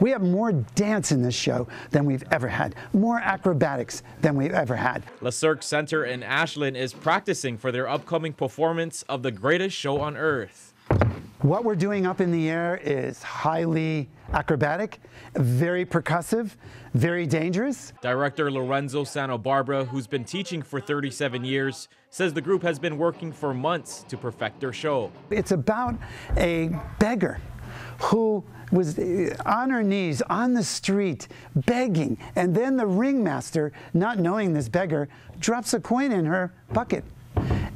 We have more dance in this show than we've ever had, more acrobatics than we've ever had. Le Cirque Center in Ashland is practicing for their upcoming performance of the greatest show on earth. What we're doing up in the air is highly acrobatic, very percussive, very dangerous. Director Lorenzo Santa Barbara, who's been teaching for 37 years, says the group has been working for months to perfect their show. It's about a beggar who was uh, on her knees on the street begging, and then the ringmaster, not knowing this beggar, drops a coin in her bucket.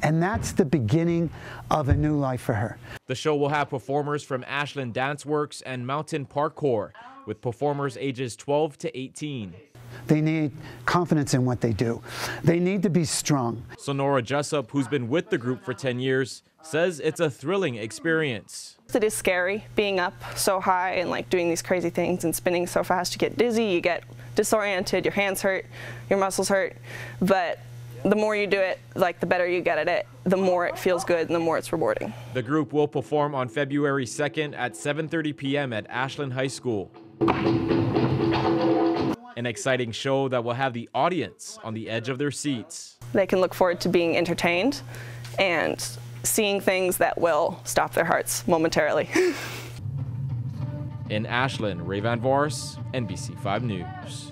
And that's the beginning of a new life for her. The show will have performers from Ashland Dance Works and Mountain Parkour, with performers ages 12 to 18. They need confidence in what they do. They need to be strong. Sonora Jessup, who's been with the group for 10 years, says it's a thrilling experience. It is scary being up so high and like doing these crazy things and spinning so fast. You get dizzy, you get disoriented, your hands hurt, your muscles hurt. But the more you do it, like the better you get at it, the more it feels good and the more it's rewarding. The group will perform on February 2nd at 7:30 p.m. at Ashland High School. An exciting show that will have the audience on the edge of their seats. They can look forward to being entertained and seeing things that will stop their hearts momentarily. In Ashland, Ray Van Vors, NBC 5 News.